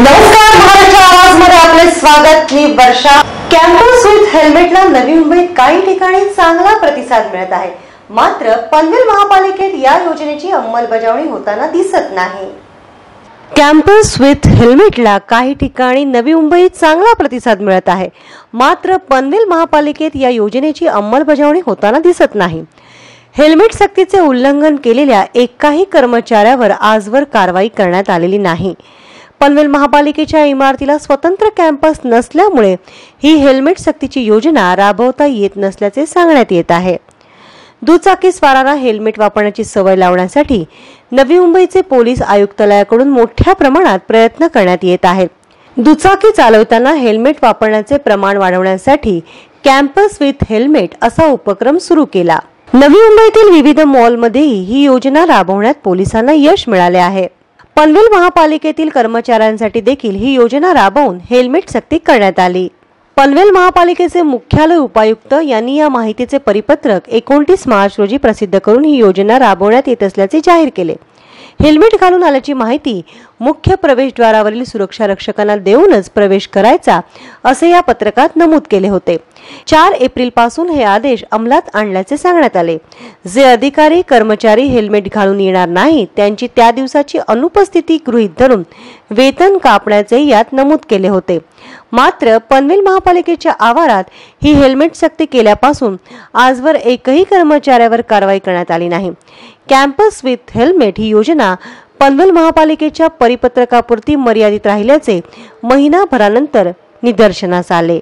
नमस्कार महाराष्ट्र आवाजमध्ये आपले स्वागत मी वर्षा. कॅम्पस विथ हेल्मेटला नवी मुंबईत काही ठिकाणी चांगला प्रतिसाद मिळत आहे. मात्र पनवेल महापालिकेत या योजनेची अंमलबजावणी होताना दिसत नाही. कॅम्पस विथ हेल्मेटला काही ठिकाणी नवी मुंबईत चांगला प्रतिसाद मिळत आहे. मात्र पनवेल महापालिकेत या योजनेची अंमलबजावणी होताना दिसत नाही. हेल्मेट सक्तीचे उल्लंघन केलेल्या एकाही कर्मचाऱ्यावर आजवर कारवाई करण्यात आलेली नाही. पनवेल महापालिकेच्या इमारतीला स्वतंत्र कॅम्पस नसल्यामुळे ही हेल्मेट सक्तीची योजना राबवता येत नसल्याचे सांगण्यात येत आहे. दुचाकी स्वाराला हेल्मेट वापरण्याची सवय लावण्यासाठी नवी मुंबईचे पोलीस आयुक्तालयाकडून मोठ्या प्रमाणात प्रयत्न करण्यात येत आहेत. दुचाकी चालवताना हेल्मेट वापरण्याचे प्रमाण वाढवण्यासाठी कॅम्पस विथ हेल्मेट असा उपक्रम सुरू केला. नवी मुंबईतील विविध मॉलमध्येही ही योजना राबवण्यात पोलिसांना यश मिळाले आहे. पनवेल महापालिकेतील कर्मचाऱ्यांसाठी देखील ही योजना राबवून हेल्मेट सक्ती करण्यात आली. पनवेल महापालिकेचे मुख्यालय उपायुक्त यांनी या माहितीचे परिपत्रक एकोणतीस मार्च रोजी प्रसिद्ध करून ही योजना राबवण्यात येत असल्याचे जाहीर केले. हेल्मेट घालून आल्याची माहिती मुख्य प्रवेशद्वारावरील सुरक्षा रक्षकांना देऊनच प्रवेश करायचा असे या पत्रकात नमूद केले होते. चार एप्रिलपासून हे आदेश अंमलात आणल्याचे सांगण्यात आले. जे अधिकारी कर्मचारी हेल्मेट घालून येणार नाही त्यांची त्या दिवसाची अनुपस्थिती गृहीत धरून वेतन कापण्याचे यात नमूद केले होते. मात्र पनवेल महापालिकेच्या आवारात ही हेल्मेट सक्ती केल्यापासून आजवर एकही कर्मचाऱ्यावर कारवाई करण्यात आली नाही. कॅम्पस विथ हेल्मेट ही योजना पनवेल महापालिकेच्या परिपत्रकापुरती मर्यादित राहिल्याचे महिनाभरानंतर निदर्शनास आले.